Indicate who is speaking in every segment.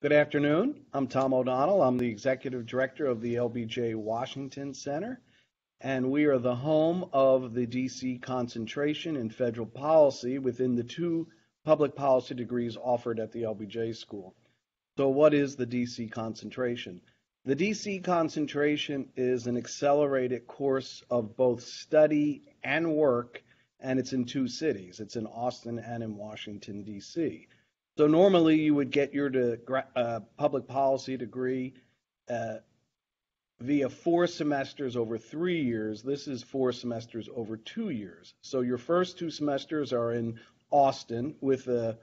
Speaker 1: Good afternoon. I'm Tom O'Donnell. I'm the Executive Director of the LBJ Washington Center, and we are the home of the DC concentration in federal policy within the two public policy degrees offered at the LBJ School. So, what is the DC concentration? The DC concentration is an accelerated course of both study and work, and it's in two cities. It's in Austin and in Washington, D.C. So normally you would get your uh, public policy degree uh, via four semesters over three years. This is four semesters over two years. So your first two semesters are in Austin with a,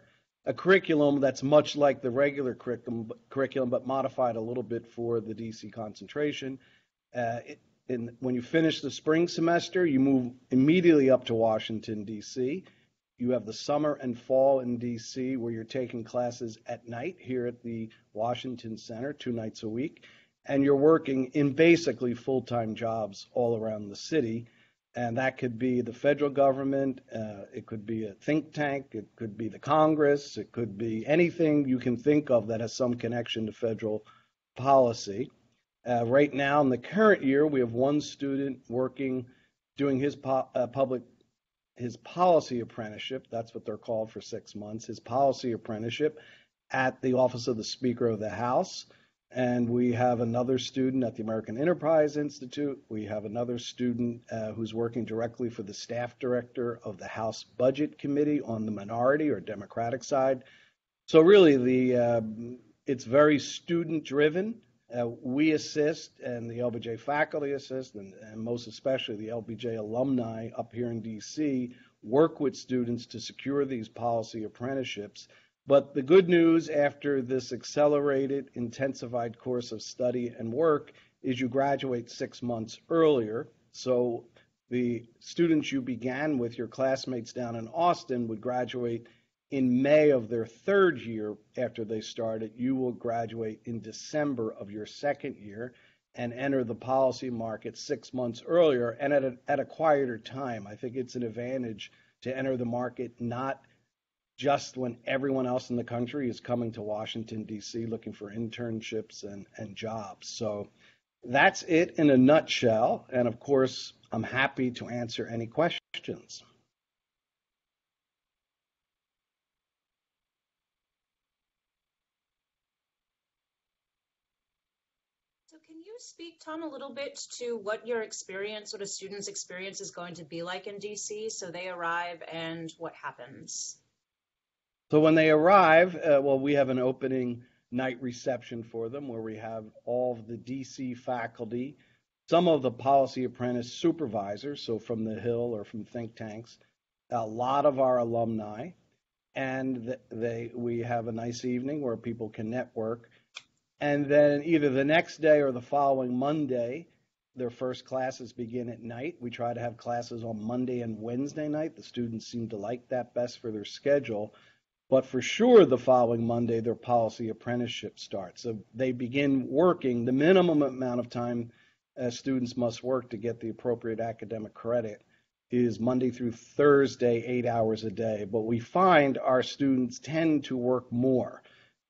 Speaker 1: a curriculum that's much like the regular curriculum, curriculum, but modified a little bit for the DC concentration. Uh, it, in, when you finish the spring semester, you move immediately up to Washington, D.C. You have the summer and fall in DC where you're taking classes at night here at the Washington Center two nights a week. And you're working in basically full time jobs all around the city. And that could be the federal government, uh, it could be a think tank, it could be the Congress, it could be anything you can think of that has some connection to federal policy. Uh, right now, in the current year, we have one student working, doing his po- uh, public his policy apprenticeship, that's what they're called for six months, his policy apprenticeship at the Office of the Speaker of the House. And we have another student at the American Enterprise Institute. We have another student uh, who's working directly for the staff director of the House Budget Committee on the minority or Democratic side. So really, the uh, it's very student driven. Uh, we assist, and the LBJ faculty assist, and, and, most especially the LBJ alumni up here in DC work with students to secure these policy apprenticeships. But the good news after this accelerated, intensified course of study and work is you graduate six months earlier. So the students you began with, your classmates down in Austin, would graduate in May of their third year after they started, you will graduate in December of your second year and enter the policy market six months earlier and at a, at a quieter time. I think it's an advantage to enter the market not just when everyone else in the country is coming to Washington, D.C., looking for internships and, and jobs. So that's it in a nutshell. And of course, I'm happy to answer any questions.
Speaker 2: Can you speak, Tom, a little bit to what your experience, what a student's experience is going to be like in DC? So they arrive and what happens?
Speaker 1: So when they arrive, uh, well, we have an opening night reception for them where we have all of the DC faculty, some of the policy apprentice supervisors, so from the Hill or from think tanks, a lot of our alumni, and they we have a nice evening where people can network and then either the next day or the following Monday, their first classes begin at night. We try to have classes on Monday and Wednesday night. The students seem to like that best for their schedule. But for sure, the following Monday, their policy apprenticeship starts. So they begin working the minimum amount of time as students must work to get the appropriate academic credit is Monday through Thursday, eight hours a day. But we find our students tend to work more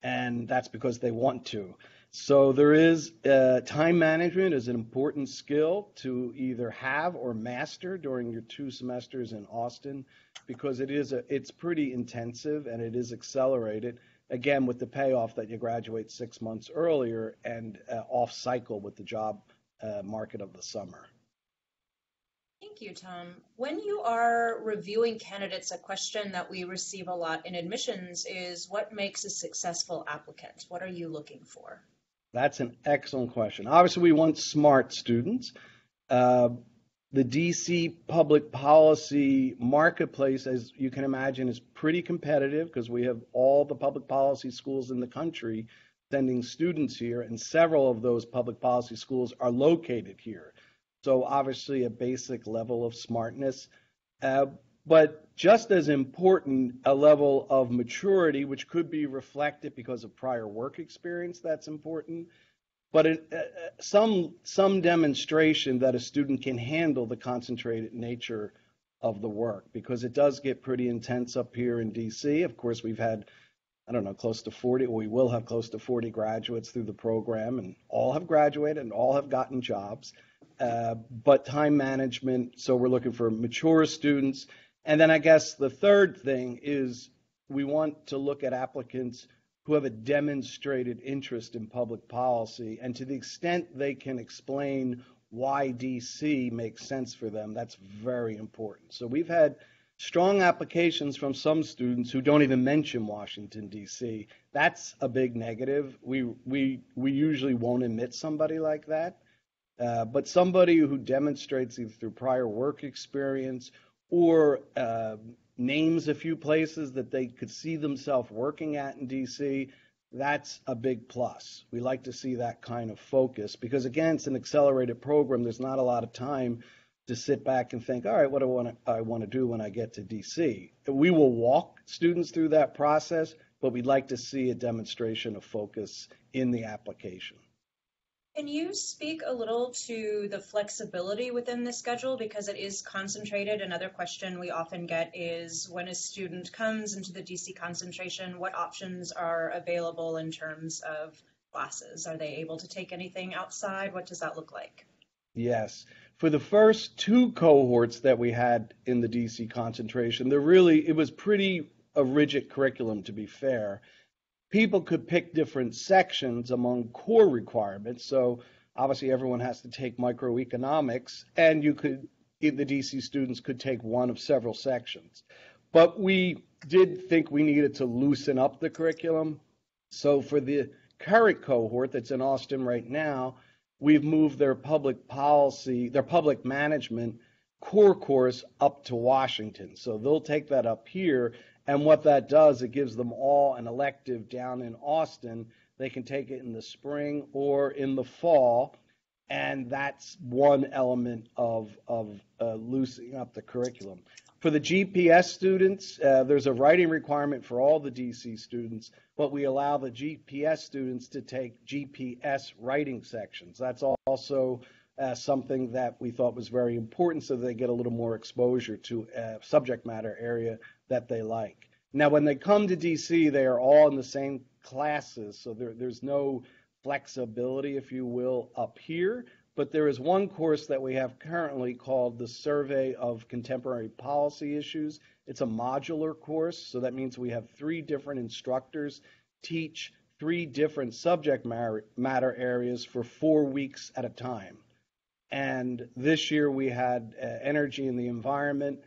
Speaker 1: and that's because they want to. So there is uh, time management is an important skill to either have or master during your two semesters in Austin, because it is a, it's pretty intensive and it is accelerated. Again, with the payoff that you graduate six months earlier and uh, off cycle with the job uh, market of the summer.
Speaker 2: Thank you, Tom. When you are reviewing candidates, a question that we receive a lot in admissions is what makes a successful applicant? What are you looking for?
Speaker 1: That's an excellent question. Obviously, we want smart students. Uh, the DC public policy marketplace, as you can imagine, is pretty competitive because we have all the public policy schools in the country sending students here, and several of those public policy schools are located here. So obviously a basic level of smartness. Uh, but just as important, a level of maturity, which could be reflected because of prior work experience, that's important. But it, uh, some some demonstration that a student can handle the concentrated nature of the work because it does get pretty intense up here in DC. Of course, we've had I don't know, close to 40, we will have close to 40 graduates through the program, and all have graduated and all have gotten jobs. Uh, but time management, so we're looking for mature students. And then I guess the third thing is we want to look at applicants who have a demonstrated interest in public policy, and to the extent they can explain why DC makes sense for them, that's very important. So we've had strong applications from some students who don't even mention Washington D.C. That's a big negative. We we we usually won't admit somebody like that, uh, but somebody who demonstrates either through prior work experience or uh, names a few places that they could see themselves working at in D.C. That's a big plus. We like to see that kind of focus because again, it's an accelerated program. There's not a lot of time to sit back and think, all right, what do I want to, I want to do when I get to DC? We will walk students through that process, but we'd like to see a demonstration of focus in the application.
Speaker 2: Can you speak a little to the flexibility within the schedule because it is concentrated? Another question we often get is when a student comes into the DC concentration, what options are available in terms of classes? Are they able to take anything outside? What does that look like?
Speaker 1: Yes for the first two cohorts that we had in the DC concentration, there really it was pretty a rigid curriculum to be fair. People could pick different sections among core requirements. So obviously everyone has to take microeconomics and you could the DC students could take one of several sections. But we did think we needed to loosen up the curriculum. So for the current cohort that's in Austin right now, we've moved their public policy, their public management core course up to Washington. So they'll take that up here. And what that does, it gives them all an elective down in Austin. They can take it in the spring or in the fall. And that's one element of, of uh, loosening up the curriculum. For the GPS students, uh, there's a writing requirement for all the DC students, but we allow the GPS students to take GPS writing sections. That's also uh, something that we thought was very important so they get a little more exposure to a subject matter area that they like. Now, when they come to DC, they are all in the same classes, so there, there's no flexibility, if you will, up here. But there is one course that we have currently called the Survey of Contemporary Policy Issues. It's a modular course, so that means we have three different instructors teach three different subject matter areas for four weeks at a time. And this year we had uh, energy and the environment,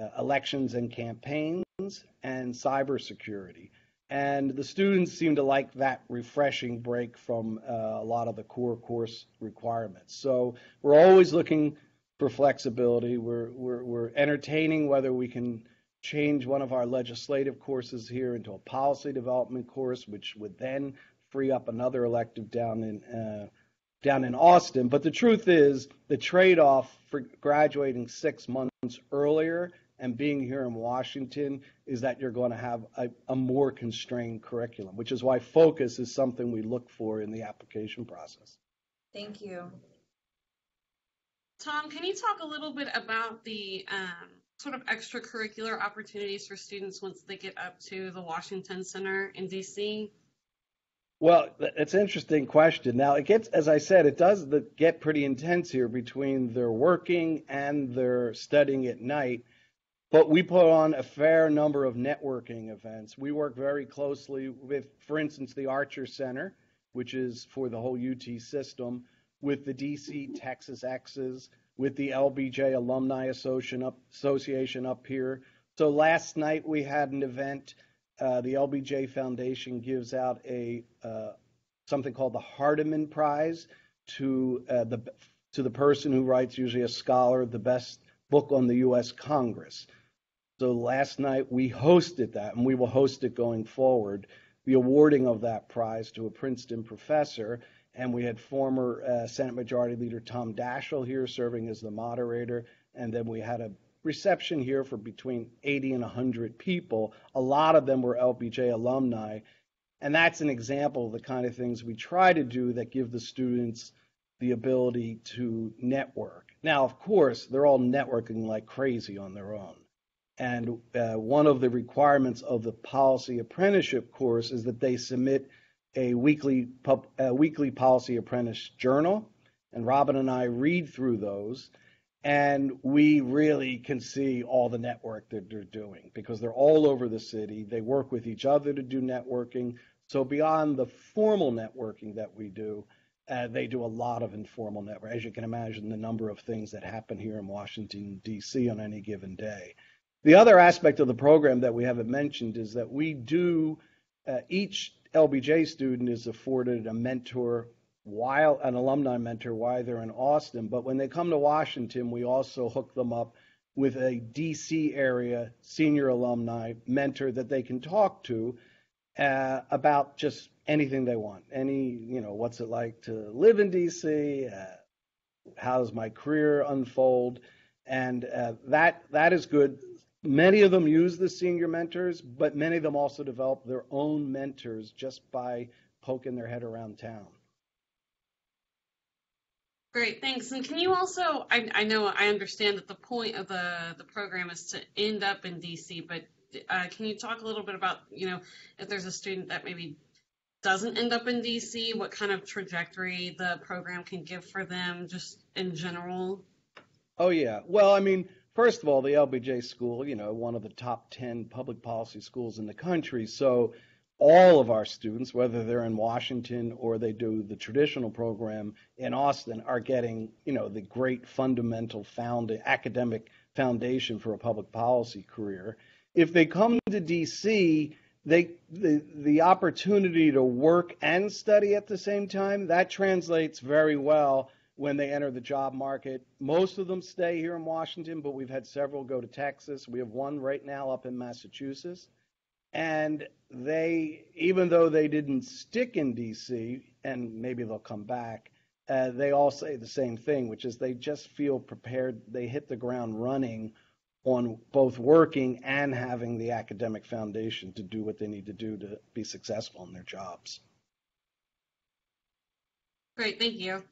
Speaker 1: uh, elections and campaigns, and cybersecurity. And the students seem to like that refreshing break from uh, a lot of the core course requirements. So we're always looking for flexibility. We're, we're, we're entertaining whether we can change one of our legislative courses here into a policy development course, which would then free up another elective down in uh, down in Austin. But the truth is, the trade-off for graduating six months earlier and being here in Washington is that you're going to have a, a, more constrained curriculum, which is why focus is something we look for in the application process.
Speaker 2: Thank you.
Speaker 3: Tom, can you talk a little bit about the um, sort of extracurricular opportunities for students once they get up to the Washington Center in DC?
Speaker 1: Well, it's an interesting question. Now, it gets, as I said, it does get pretty intense here between their working and their studying at night. But we put on a fair number of networking events. We work very closely with, for instance, the Archer Center, which is for the whole UT system, with the DC Texas Exes, with the LBJ Alumni Association up, Association up here. So last night we had an event. Uh, the LBJ Foundation gives out a uh, something called the Hardeman Prize to uh, the to the person who writes, usually a scholar, the best book on the U.S. Congress. So last night we hosted that, and we will host it going forward. The awarding of that prize to a Princeton professor, and we had former uh, Senate Majority Leader Tom Daschle here serving as the moderator, and then we had a reception here for between 80 and 100 people. A lot of them were LBJ alumni, and that's an example of the kind of things we try to do that give the students the ability to network. Now, of course, they're all networking like crazy on their own. And uh, one of the requirements of the policy apprenticeship course is that they submit a weekly pub, a weekly policy apprentice journal. And Robin and I read through those, and we really can see all the network that they're doing because they're all over the city. They work with each other to do networking. So beyond the formal networking that we do, uh, they do a lot of informal network. As you can imagine, the number of things that happen here in Washington, D.C. on any given day. The other aspect of the program that we haven't mentioned is that we do, uh, each LBJ student is afforded a mentor while an alumni mentor while they're in Austin. But when they come to Washington, we also hook them up with a DC area senior alumni mentor that they can talk to uh, about just anything they want. Any, you know, what's it like to live in DC? Uh, how does my career unfold? And uh, that that is good. Many of them use the senior mentors, but many of them also develop their own mentors just by poking their head around town.
Speaker 3: Great, thanks. And can you also, I, I know I understand that the point of the, the program is to end up in DC, but uh, can you talk a little bit about, you know, if there's a student that maybe doesn't end up in DC, what kind of trajectory the program can give for them just in general?
Speaker 1: Oh, yeah. Well, I mean, first of all, the LBJ school, you know, one of the top 10 public policy schools in the country. So all of our students, whether they're in Washington or they do the traditional program in Austin, are getting, you know, the great fundamental found academic foundation for a public policy career. If they come to DC, they the the opportunity to work and study at the same time that translates very well when they enter the job market. Most of them stay here in Washington, but we've had several go to Texas. We have one right now up in Massachusetts. And they, even though they didn't stick in DC, and maybe they'll come back, uh, they all say the same thing, which is they just feel prepared. They hit the ground running on both working and having the academic foundation to do what they need to do to be successful in their jobs.
Speaker 3: Great, thank you.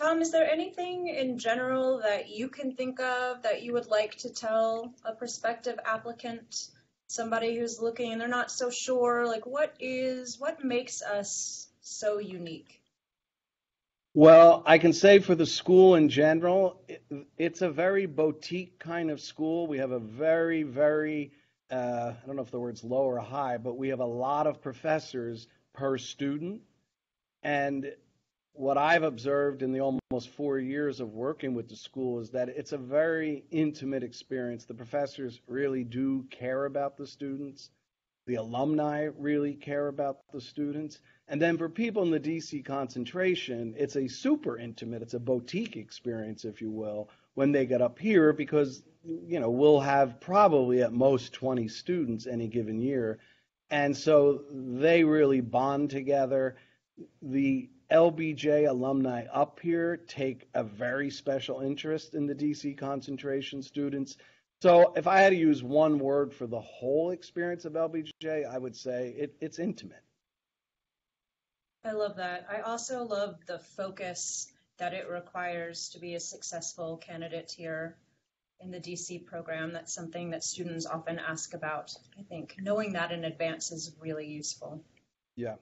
Speaker 2: Tom, is there anything in general that you can think of that you would like to tell a prospective applicant, somebody who's looking and they're not so sure, like what is, what makes us so unique?
Speaker 1: Well, I can say for the school in general, it, it's a very boutique kind of school. We have a very, very, uh, I don't know if the word's low or high, but we have a lot of professors per student. And what I've observed in the almost four years of working with the school is that it's a very intimate experience. The professors really do care about the students. The alumni really care about the students. And then for people in the DC concentration, it's a super intimate, it's a boutique experience, if you will, when they get up here because, you know, we'll have probably at most 20 students any given year. And so they really bond together. The LBJ alumni up here take a very special interest in the DC concentration students. So if I had to use one word for the whole experience of LBJ, I would say it, it's intimate.
Speaker 2: I love that. I also love the focus that it requires to be a successful candidate here in the DC program. That's something that students often ask about. I think knowing that in advance is really useful.
Speaker 1: Yeah.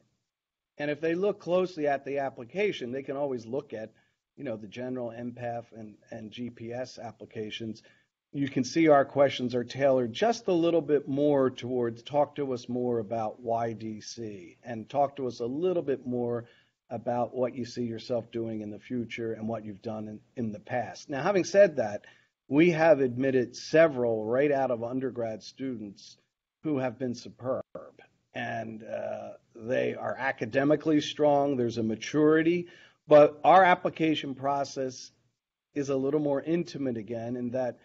Speaker 1: And if they look closely at the application, they can always look at, you know, the general MPAF and, and GPS applications. You can see our questions are tailored just a little bit more towards talk to us more about YDC and talk to us a little bit more about what you see yourself doing in the future and what you've done in, in the past. Now, having said that, we have admitted several right out of undergrad students who have been superb and uh, they are academically strong. There's a maturity, but our application process is a little more intimate again in that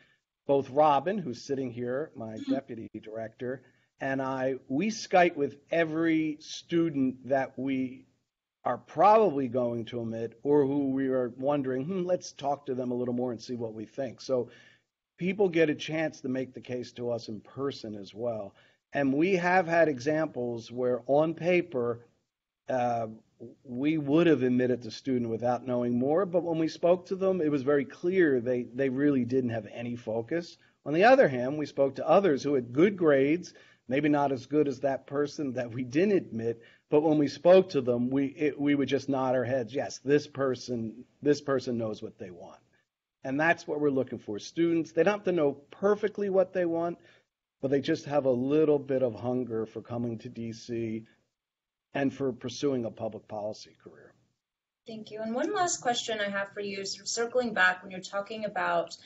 Speaker 1: both Robin, who's sitting here, my mm-hmm. deputy director, and I, we Skype with every student that we are probably going to admit or who we are wondering, hmm, let's talk to them a little more and see what we think. So people get a chance to make the case to us in person as well. And we have had examples where on paper, uh, we would have admitted the student without knowing more, but when we spoke to them, it was very clear they, they really didn't have any focus. On the other hand, we spoke to others who had good grades, maybe not as good as that person that we didn't admit, but when we spoke to them, we it, we would just nod our heads. Yes, this person this person knows what they want, and that's what we're looking for. Students they don't have to know perfectly what they want, but they just have a little bit of hunger for coming to DC and for pursuing a public policy career.
Speaker 2: Thank you. And one last question I have for you, sort of circling back when you're talking about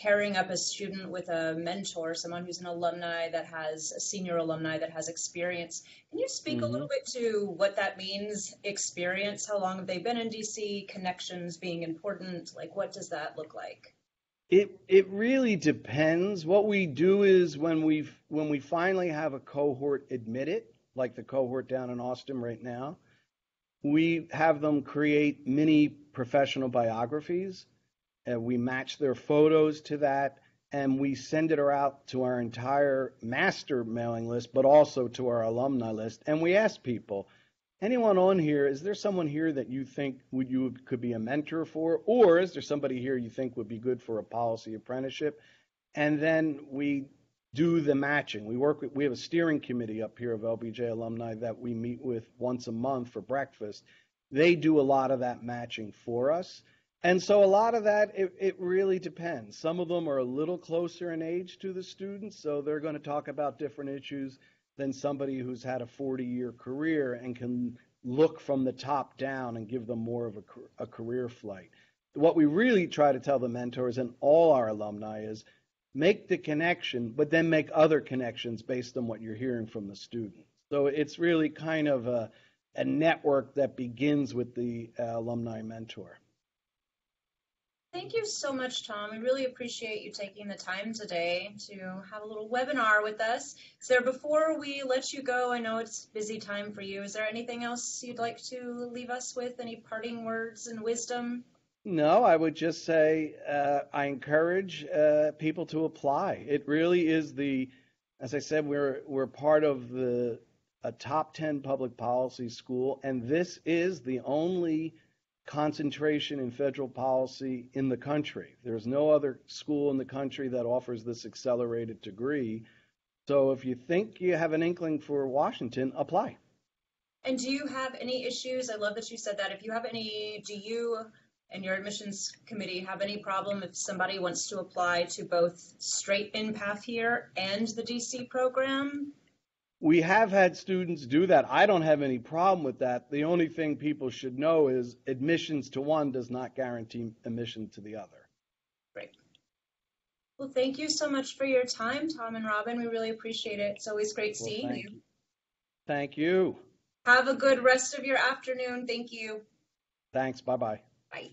Speaker 2: pairing up a student with a mentor, someone who's an alumni that has a senior alumni that has experience. Can you speak mm-hmm. a little bit to what that means? Experience? How long have they been in DC? Connections being important? Like, what does that look like?
Speaker 1: It it really depends. What we do is when we when we finally have a cohort admitted, like the cohort down in Austin right now, we have them create mini professional biographies and we match their photos to that, and we send it out to our entire master mailing list, but also to our alumni list. And we ask people, anyone on here, is there someone here that you think would you could be a mentor for, or is there somebody here you think would be good for a policy apprenticeship? And then we do the matching. We work with, we have a steering committee up here of LBJ alumni that we meet with once a month for breakfast. They do a lot of that matching for us. And so a lot of that, it, it really depends. Some of them are a little closer in age to the students, so they're going to talk about different issues than somebody who's had a 40 year career and can look from the top down and give them more of a, a career flight. What we really try to tell the mentors and all our alumni is make the connection, but then make other connections based on what you're hearing from the student. So it's really kind of a, a network that begins with the uh, alumni mentor.
Speaker 2: Thank you so much, Tom. We really appreciate you taking the time today to have a little webinar with us. There, before we let you go, I know it's busy time for you, is there anything else you'd like to leave us with? Any parting words and wisdom?
Speaker 1: No, I would just say uh, I encourage uh, people to apply. It really is the, as I said, we're we're part of the a top 10 public policy school, and this is the only concentration in federal policy in the country. There's no other school in the country that offers this accelerated degree. So if you think you have an inkling for Washington, apply.
Speaker 2: And do you have any issues? I love that you said that. If you have any, do you and your admissions committee have any problem if somebody wants to apply to both straight MPAff here and the DC program?
Speaker 1: We have had students do that. I don't have any problem with that. The only thing people should know is admissions to one does not guarantee admission to the other.
Speaker 2: Great. Well, thank you so much for your time, Tom and Robin. We really appreciate it. It's always great well, seeing
Speaker 1: thank
Speaker 2: you. you.
Speaker 1: Thank you.
Speaker 2: Have a good rest of your afternoon. Thank you.
Speaker 1: Thanks. Bye-bye.
Speaker 2: Bye.